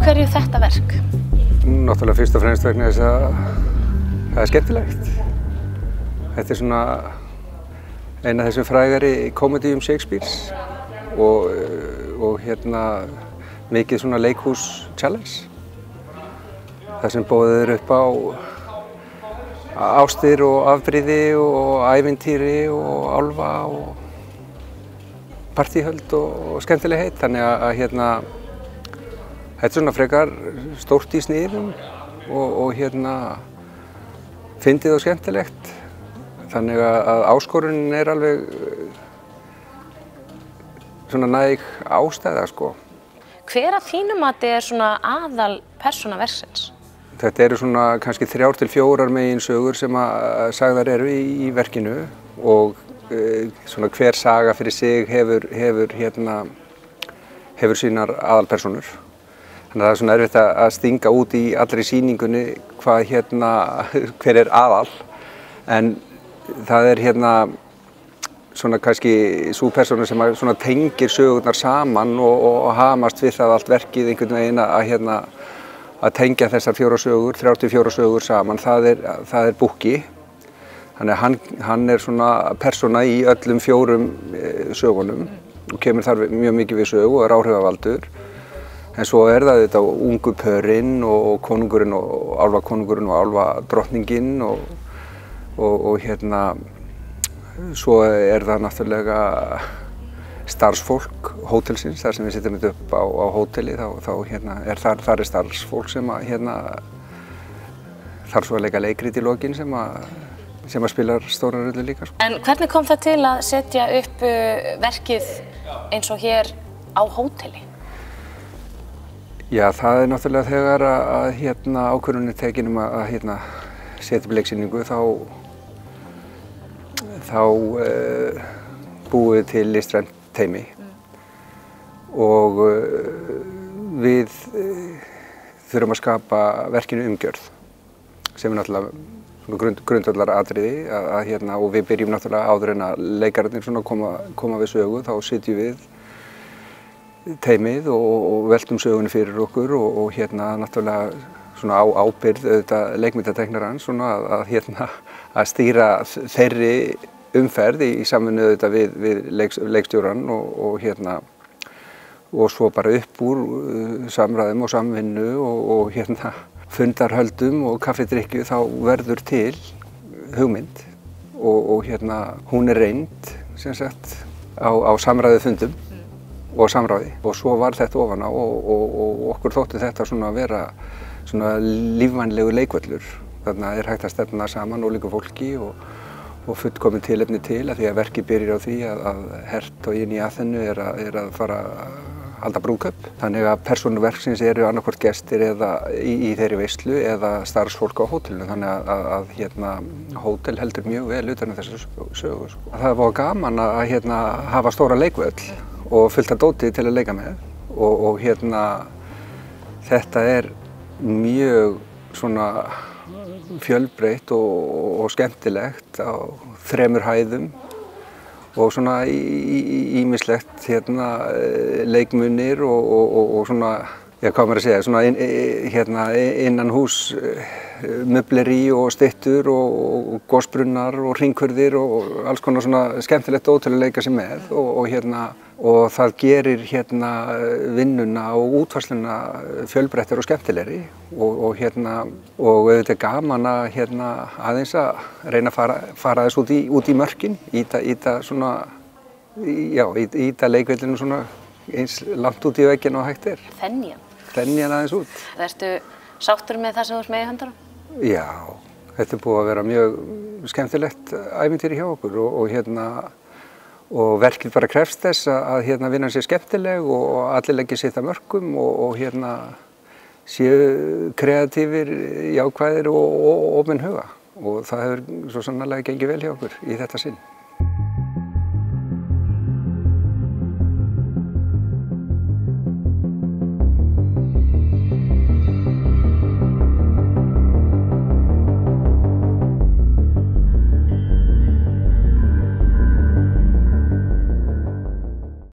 hverju þetta verk? Náttúrulega fyrst og fremst vegna þess að það er skemmtilegt. Þetta er svona eina af þessum frægari komedíum Shakespeare's og, og hérna mikið svona leikhús challenge. Það sem bóðið er upp á ástir og afbríði og ævintýri og álfa og partíhöld og, skemmtileg heitt. Þannig að hérna, þetta er svona frekar stórt í sniðum og, og hérna fyndið og skemmtilegt. Þannig að, áskorunin er alveg svona næg ástæða sko. Hver að þínum að þetta er svona aðal persóna versins? Þetta eru svona kannski þrjár til fjórar megin sögur sem að sagðar eru í, í verkinu og e, svona hver saga fyrir sig hefur, hefur, hérna, hefur sínar aðalpersonur. Þannig að það er svona erfitt að stinga út í allri síningunni hvað hérna, hver er aðal. En það er hérna svona kannski svo persónu sem að tengir sögurnar saman og, og hamast við það allt verkið einhvern veginn að hérna að tengja þessar fjóra sögur, 34 sögur saman, það er, það er búki. Þannig að hann, er svona persóna í öllum fjórum e, sögunum og kemur þar mjög mikið við sögu og er áhrifavaldur. En svo er það þetta ungu pörinn og konungurinn og álva konungurinn og álva drottninginn og, og, og hérna svo er það náttúrulega starfsfólk hótelsins, þar sem við setjum þetta upp á, á hóteli, þá, þá hérna, er þar, þar er starfsfólk sem að hérna, þarf svo að leika leikrit í lokin sem að, sem að spilar stóra rullu líka. Sko. En hvernig kom það til að setja upp uh, verkið eins og hér á hóteli? Já, það er náttúrulega þegar að, að hérna, ákvörðunni tekinum að, að hérna, setja upp leiksýningu þá, þá uh, búum við til listrænt teimi mm. og uh, við uh, þurfum að skapa verkinu umgjörð sem er náttúrulega grund, grundvallar atriði að, hérna, og við byrjum náttúrulega áður en að leikararnir koma, koma við sögu þá sitjum við teimið og, og veltum sögunni fyrir okkur og, og hérna náttúrulega svona á ábyrð auðvitað leikmyndateknarans svona að, að hérna að stýra þeirri umferð í, í samfunnu auðvitað við, við leik, leikstjóran og, og hérna og svo bara upp úr uh, samræðum og samvinnu og, hérna fundarhöldum og kaffidrykju þá verður til hugmynd og hérna hún er reynd sem sagt á, á samræðu fundum og samráði og svo var þetta ofan á og, og, og okkur þóttu þetta svona að vera svona lífvænlegu leikvöllur þarna er hægt að stefna saman ólíku fólki og, og fullkomin tilefni til að því að verki byrjir á því að, að hert og inn í aðhennu er, er að fara að halda brúðköp þannig að persónu verksins eru annarkvort gestir eða í, í þeirri veistlu eða starfsfólk á hótelinu þannig að, að, að hérna, hótel heldur mjög vel utan á þessu sögu. Sko. Það var gaman að hérna, hafa stóra leikvöll og fullt af dóti til að leika með. Og, og hérna þetta er mjög svona fjölbreytt og, og skemmtilegt á þremur hæðum og svona ímislegt hérna leikmunir og, og, og svona, já hvað maður að segja, svona inn, hérna innan hús möbleri og stittur og gósbrunnar og ringkurðir og alls konar svona skemmtilegt ótrúlega leika sem með og hérna og það gerir hérna vinnuna og útvarsluna fjölbreyttir og skemmtilegri. Og, og hérna og auðvitað er gaman að hérna aðeins að reyna að fara, fara þess út í, út í mörkin íta, íta svona já, íta leikveilinu svona eins langt út í veggin og hægt er. Þennjan Þennjan aðeins út. Verstu sáttur með það sem þú ert með í höndarum? Já, þetta er búið að vera mjög skemmtilegt æfintýri hjá okkur og, og hérna og verkið bara krefst þess að hérna vinnan sé skemmtileg og allir leggja sitt að mörgum og, og hérna séu kreatífir, jákvæðir og ofinn huga og það hefur svo sannlega gengið vel hjá okkur í þetta sinn.